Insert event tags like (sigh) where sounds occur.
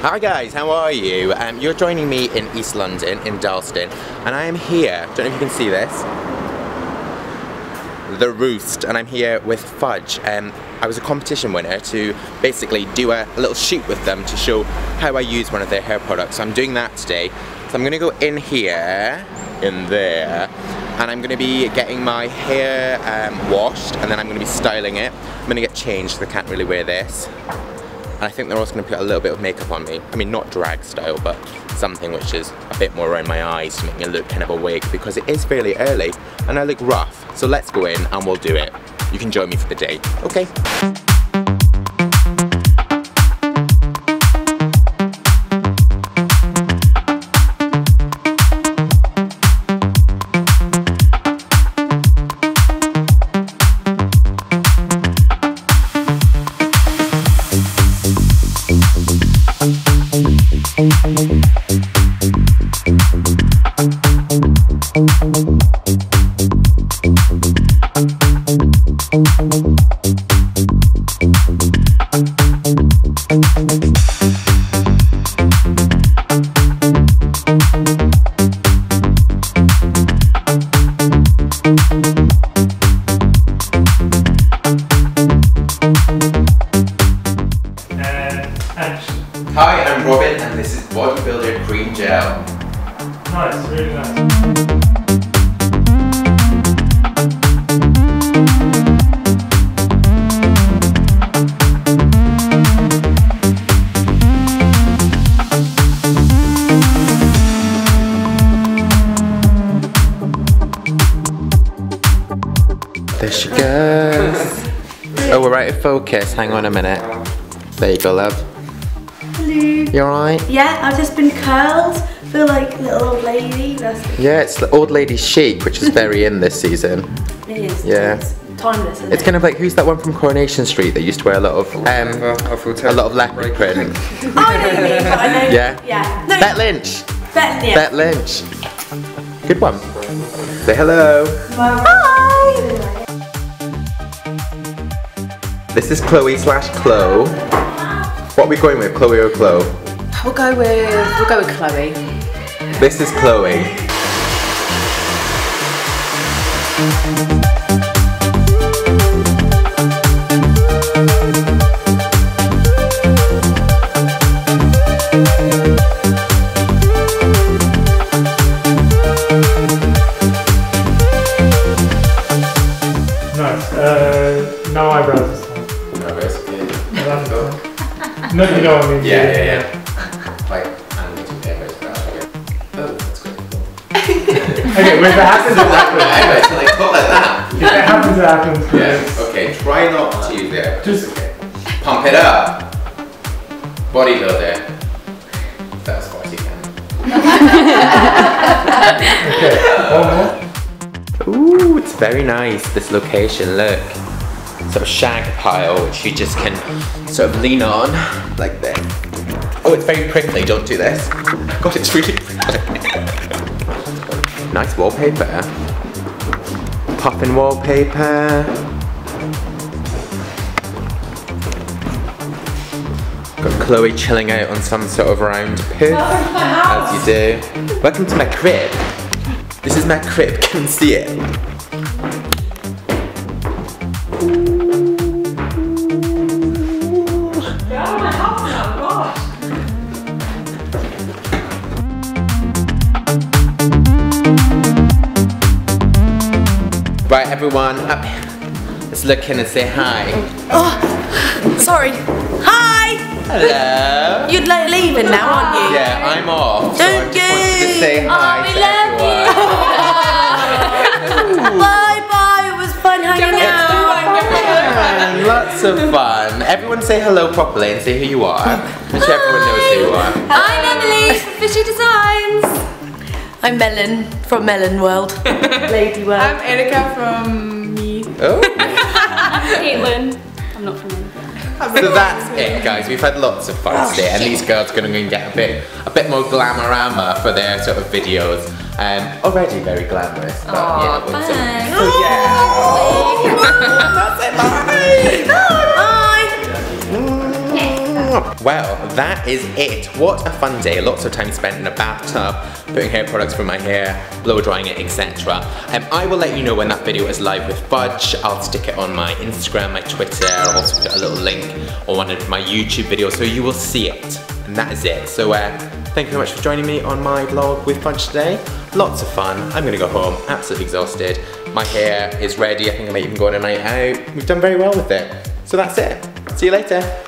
Hi guys, how are you? Um, you're joining me in East London, in Dalston, and I am here, don't know if you can see this, The Roost, and I'm here with Fudge. Um, I was a competition winner to basically do a, a little shoot with them to show how I use one of their hair products. So I'm doing that today. So I'm gonna go in here, in there, and I'm gonna be getting my hair um, washed, and then I'm gonna be styling it. I'm gonna get changed because I can't really wear this. And I think they're also going to put a little bit of makeup on me. I mean, not drag style, but something which is a bit more around my eyes to make me look kind of awake because it is fairly early and I look rough. So let's go in and we'll do it. You can join me for the day. Okay. Hi, I'm Robin and this is Bodybuilder Cream Gel. Nice, really nice. There she goes. oh, we're out of focus. Hang on a minute. There you go, love. Hello. You alright? Yeah, I've just been curled. Feel like a little old lady. That's Yeah, it's the old lady chic, which is very in this season. (laughs) it is. Yeah. It's timeless. Isn't It's it? kind of like who's that one from Coronation Street that used to wear a lot of um, a lot of leopard print. Oh, (laughs) I know you mean, but I know. Yeah? Yeah. No, Bet Lynch. Bet, yeah. Bet Lynch. Good one. Say hello. Hi. This is Chloe slash Chloe. What are we going with, Chloe or Chloe? We'll go with we'll go with Chloe. This is Chloe. Nice. Uh, no eyebrows No, you know what I mean. Yeah, yeah, yeah. Like animated papers. Oh, that's good. (laughs) Okay, when it happens, it happens. (laughs) Anyway, like talk like that. If it happens, it happens. Yeah. Okay. Try not to use it. Just- okay. Pump it up. Bodybuilder. That's what you can. (laughs) Okay, one more. Ooh, it's very nice. This location. Look. Sort of shag pile, which you just can sort of lean on like this. Oh, it's very prickly. Don't do this. God, it's really prickly. (laughs) nice wallpaper. Popping wallpaper. Got Chloe chilling out on some sort of round poo. As you do. Welcome to my crib. This is my crib, (laughs) can you see it? Right, everyone, up. Let's look in and say hi. Oh, sorry. Hi. Hello. You'd like leaving now, aren't you? Yeah, I'm off. so I Don't wanted to you? say hi Oh, we to love everyone. (laughs) bye bye. It was fun hanging out. Fun, Lots of fun. Everyone say hello properly and say who you are. Make sure everyone knows who you are. I'm Emily from Fishy Designs. I'm Melon from Melon World. (laughs) Lady World. I'm Erika from me. Oh. (laughs) Caitlin. I'm not from England. So that's it, guys. We've had lots of fun today, and these girls are going to get a bit, a bit more glamorama for their sort of videos. Um, already very glamorous, but yeah, with some- thanks. So yeah. (laughs) That's it, bye. Well, that is it. What a fun day. Lots of time spent in a bathtub, putting hair products through my hair, blow drying it, etc. Um, I will let you know when that video is live with Fudge. I'll stick it on my Instagram, my Twitter. I'll also put a little link on one of my YouTube videos so you will see it. And that is it. So uh, thank you very much for joining me on my vlog with Fudge today. Lots of fun. I'm gonna go home, absolutely exhausted. My hair is ready. I think I might even go on a night out. We've done very well with it. So that's it. See you later.